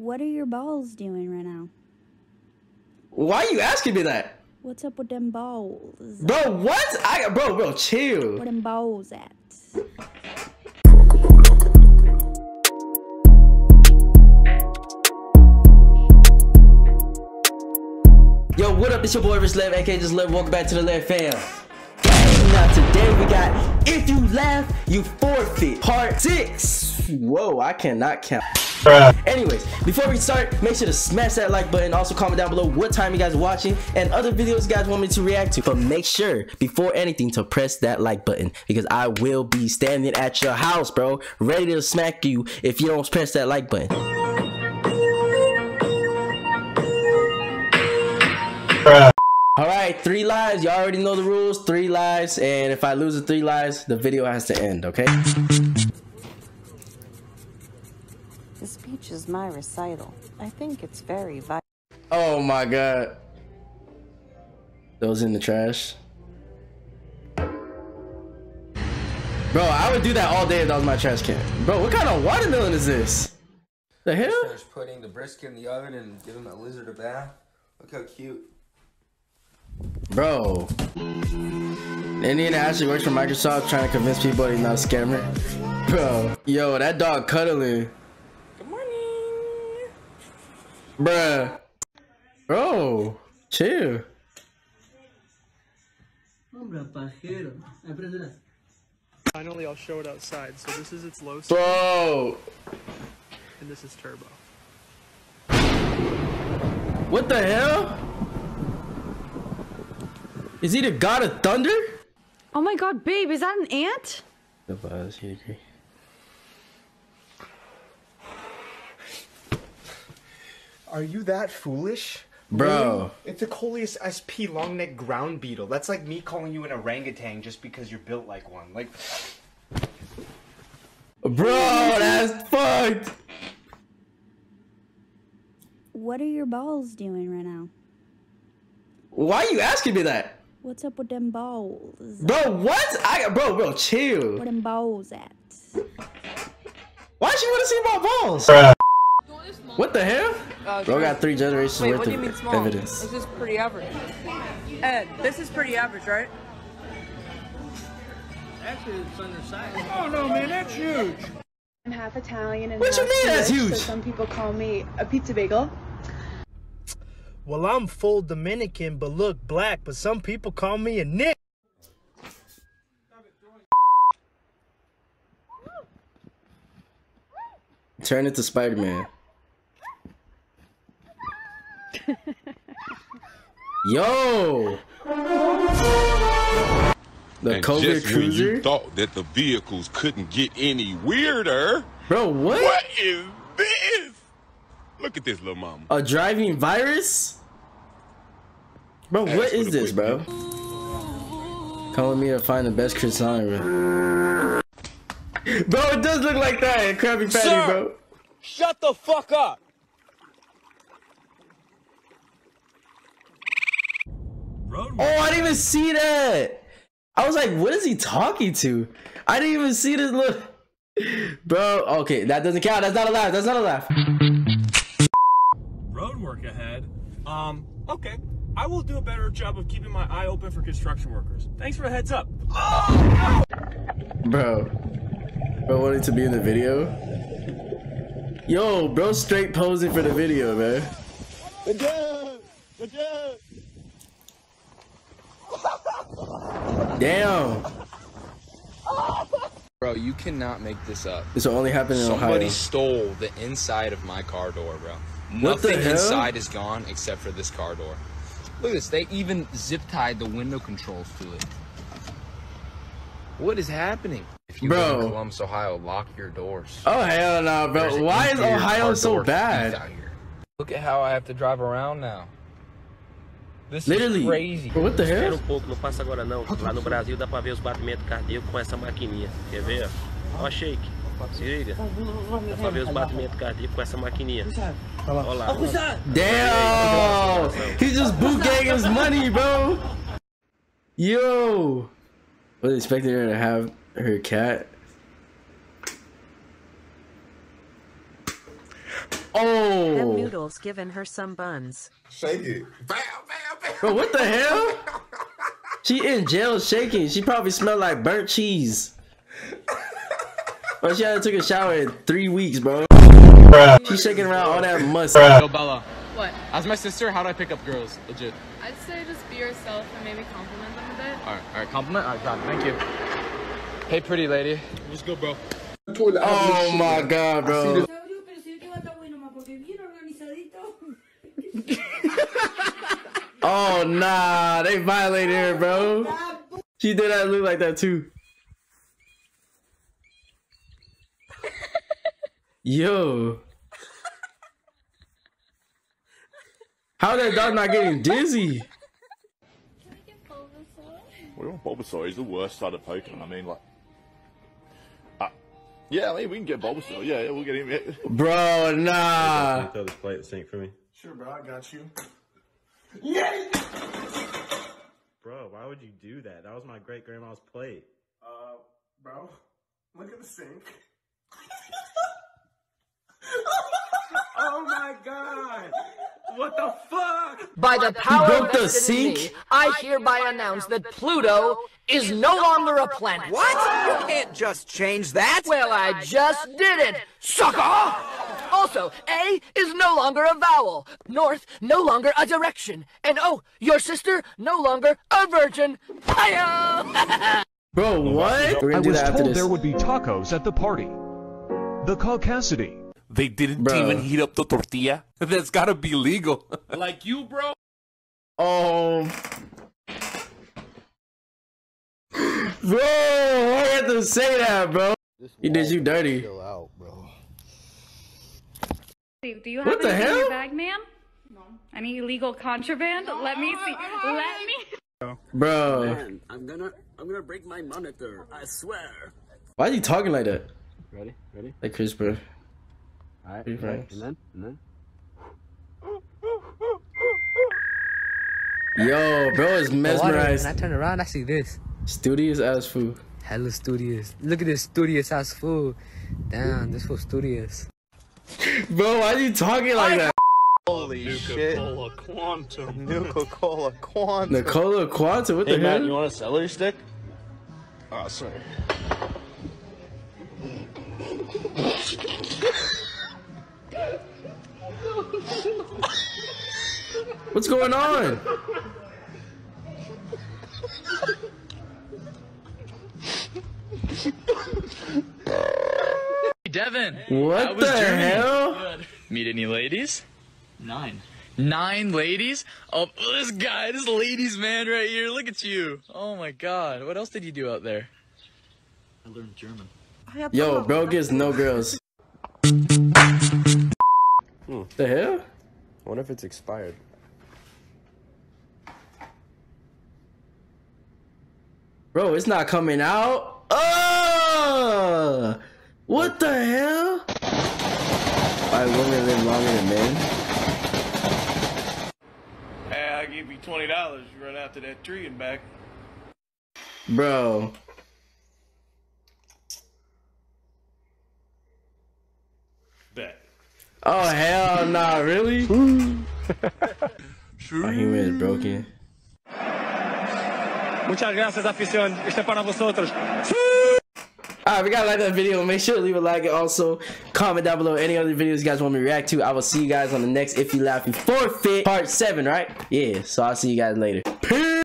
What are your balls doing right now? Why are you asking me that? What's up with them balls? Bro, what? I bro, bro, chill. Where them balls at? Yo, what up? It's your boy Rich Lev, aka Just Lev. Welcome back to the Lev fam. Now today we got If You Laugh, You Forfeit, Part 6. Whoa, I cannot count. Anyways, before we start, make sure to smash that like button. Also comment down below what time you guys are watching and other videos you guys want me to react to. But make sure, before anything, to press that like button because I will be standing at your house, bro, ready to smack you if you don't press that like button. All right, three lives. You already know the rules. Three lives, and if I lose the three lives, the video has to end. Okay? This speech is my recital. I think it's very vital. Oh my god. Those in the trash. Bro, I would do that all day if that was my trash can. Bro, what kind of watermelon is this? The hell? Finish putting the brisket in the oven and giving the lizard a bath. Look how cute. Bro. Indiana actually works for Microsoft trying to convince people he's not a scammer. Bro. Yo, that dog cuddling. Good morning. Bruh. Bro. Chill. Finally, I'll show it outside. So this is its low speed, Bro. and this is turbo. What the hell? Is he the god of thunder? Oh my god, babe, is that an ant? The buzz, you agree? Are you that foolish? Bro. It's a Colliuris SP long neck ground beetle. That's like me calling you an orangutan just because you're built like one. Like, Bro, that's fucked. What are your balls doing right now? Why are you asking me that? What's up with them balls? Bro, what? I bro, bro, chill. Where them balls at? Why she want to see my balls? What the hell? Oh, Bro got three generations Wait, worth what do you of mean small? evidence. This is pretty average. Ed, this is pretty average, right? Actually, it's undersized. Oh no, man, that's huge. I'm half Italian and What you half mean that's huge? So some people call me a pizza bagel. Well, I'm full Dominican, but look black. But some people call me a Nick. Turn into Spider Man. Yo! The and COVID just when you thought that the vehicles couldn't get any weirder, Bro, what? what is this? Look at this little mama. A driving virus? Bro, Ask what for is the this, bro? Come with me to find the best Chris song, bro. Bro, it does look like that, Krabby Patty, Sir! bro. Shut the fuck up. Oh, I didn't even see that. I was like, what is he talking to? I didn't even see this look. Bro, okay, that doesn't count. That's not a laugh. That's not a laugh. Road work ahead. Um, okay. I will do a better job of keeping my eye open for construction workers. Thanks for the heads up. Oh, no! Bro. Bro wanted to be in the video. Yo, bro straight posing for the video, man. Damn. Bro, you cannot make this up. This will only happen in Somebody Ohio. Somebody stole the inside of my car door, bro. What the Nothing inside is gone except for this car door. Look at this. They even zip tied the window controls to it. What is happening? If you live Bro. in Columbus, Ohio, lock your doors. Oh hell no, There's bro. Why is Ohio so bad? Look at how I have to drive around now. This Literally. crazy. What the Espera hell? um pouco, não passa agora não. Lá no Brasil dá pra ver os batimentos cardíacos com essa maquininha. Quer ver? Ó, Ó, Shake. Se liga. Dá pra ver os batimentos cardíacos com essa maquininha. Olha lá. Damn! He just bootgang his money, bro. Yo. Was expecting her to have her cat. Oh. Them noodles giving her some buns. Shake it. Bam, bam, bam. Bro, what the hell? She in jail shaking. She probably smelled like burnt cheese. But she hadn't took a shower in three weeks, bro. She's shaking around all that must. Yo, Bella. What? As my sister, how do I pick up girls? Legit. I'd say just be yourself and maybe compliment them a bit. All right, all right. Compliment. All right, got it. Thank you. Hey, pretty lady. Let's go, bro. Oh my god, bro. Oh nah, they violated her, bro. She did that look like that too. Yo. How that dog not getting dizzy? We want Bulbasaur. He's the worst side of Pokemon. I mean, like. Uh, yeah, I mean, we can get Bulbasaur. Yeah, yeah we'll get him. Bro, nah. Throw this plate at the sink for me. Sure, bro, I got you. Bro, why would you do that? That was my great grandma's plate. Uh, bro, look at the sink. Oh my god! What the fuck? By the power of the vested me, sink? I hereby announce that Pluto is no longer a planet. What? You can't just change that. Well, I just did it, sucker! Also, A is no longer a vowel, North no longer a direction, and oh, your sister no longer a virgin. Hiya! Bro, what? I was told this. there would be tacos at the party. The Caucasity. They didn't Bro. even heat up the tortilla. That's gotta be legal. Like you, bro. Oh. Bro, why you have to say that, bro? He did you dirty. Do you have What the anything in hell? your bag, ma'am? No. Any illegal contraband? Let me see. Let me. Bro, I'm gonna, I'm gonna break my monitor. I swear. why are you talking like that? Ready? Ready? Like Chris, bro. Alright. Three right. And then, and then. Yo, bro is mesmerized. When I turn around, I see this. Studious ass food. Hella studious. Look at this studious ass food. Damn, this was studious. Bro, why are you talking like that? Holy shit. Nuka-Cola Quantum. Nuka-Cola Quantum. Nicola Quanta, what Hey, the Matt, hell? you want a celery stick? Oh, sorry. What's going on? What the Germany? hell? Good. Meet any ladies? Nine. Nine ladies? Oh, this guy, this ladies man right here. Look at you. Oh my god. What else did you do out there? I learned German. Yo, bro gets no girls. Hmm. The hell? I wonder if it's expired. Bro, it's not coming out. Oh! What the hell? Why women live longer than men? Hey, I give you twenty dollars. You run out to that tree and back. Bro. Bet. Oh hell nah, really? My human is broken. Muchas gracias, afición. Este para vosotros. Alright, we gotta like that video. Make sure to leave a like and also comment down below any other videos you guys want me to react to. I will see you guys on the next If You Laugh You Forfeit Part 7, right? Yeah, so I'll see you guys later.